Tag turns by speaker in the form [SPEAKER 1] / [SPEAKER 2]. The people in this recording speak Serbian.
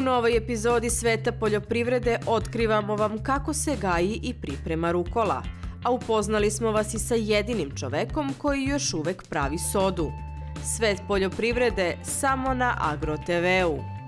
[SPEAKER 1] U novoj epizodi Sveta poljoprivrede otkrivamo vam kako se gaji i priprema rukola, a upoznali smo vas i sa jedinim čovekom koji još uvek pravi sodu. Svet poljoprivrede samo na Agro TV-u.